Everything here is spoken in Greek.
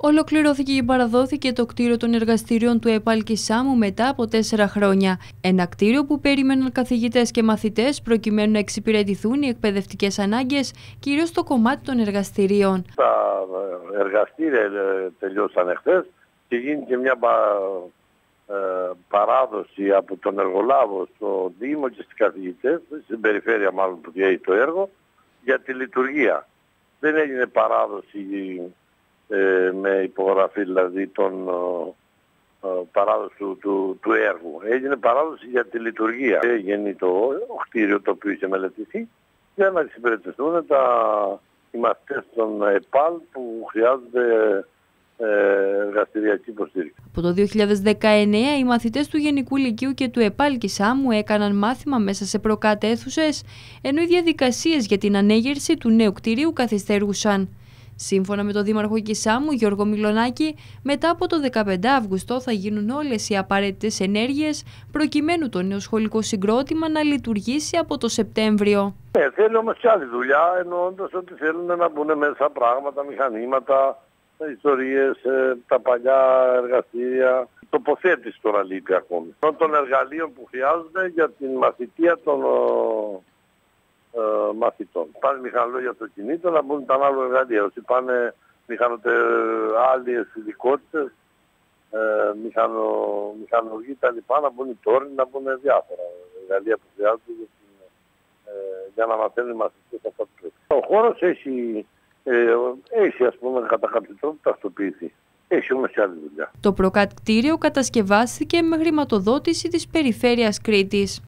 Ολοκληρώθηκε και παραδόθηκε το κτίριο των εργαστηρίων του ΕΠΑΛ Κισάμου μετά από τέσσερα χρόνια. Ένα κτίριο που περίμεναν καθηγητές και μαθητές προκειμένου να εξυπηρετηθούν οι εκπαιδευτικές ανάγκες, κυρίως στο κομμάτι των εργαστηρίων. Τα εργαστήρια ε, τελειώσαν εχθέ και γίνει και μια ε, παράδοση από τον εργολάβο στο Δήμο και στις καθηγητές, στην περιφέρεια μάλλον που διέχει το έργο, για τη λειτουργία. Δεν έγινε παράδοση ε, με υπογραφή δηλαδή των ε, παράδοση του, του, έργου. Έγινε παράδοση για τη λειτουργία. Έγινε το κτίριο το οποίο είχε μελετηθεί για να εξυπηρετηθούν τα, οι μαθητές των ΕΠΑΛ που χρειάζονται εργαστηριακή υποστήριξη. Από το 2019 οι μαθητές του Γενικού Λυκείου και του ΕΠΑΛ Κισάμου έκαναν μάθημα μέσα σε προκάτ ενώ οι διαδικασίες για την ανέγερση του νέου κτηρίου καθυστερούσαν. Σύμφωνα με τον Δήμαρχο Κισάμου, Γιώργο Μιλονάκη, μετά από το 15 Αύγουστο θα γίνουν όλες οι απαραίτητες ενέργειες προκειμένου το νέο σχολικό συγκρότημα να λειτουργήσει από το Σεπτέμβριο. Ε, θέλει όμως και άλλη δουλειά, εννοώντας ότι θέλουν να μπουν μέσα πράγματα, μηχανήματα, ιστορίες, ε, τα παλιά εργαστήρια. Τοποθέτηση τώρα λείπει ακόμη. Των εργαλείων που χρειάζονται για την μαθητεία των ε, μαθητών. Πάνε μηχανολόγια αυτοκινήτων να μπουν τα άλλα εργαλεία. Όσοι πάνε μηχανοτε... άλλες ειδικότητες, ε, μηχανο... μηχανολογοί τα λοιπά, να μπουν οι τόροι, να μπουν διάφορα εργαλεία που χρειάζονται για, την, ε, για να μαθαίνουν οι μαθητές αυτά που πρέπει. Ο χώρος έχει, ε, έχει ας πούμε κατά κάποιο τρόπο ταυτοποιηθεί. Έχει όμως και άλλη δουλειά. Το προκατκτήριο κατασκευάστηκε με χρηματοδότηση της Περιφέρειας Κρήτης.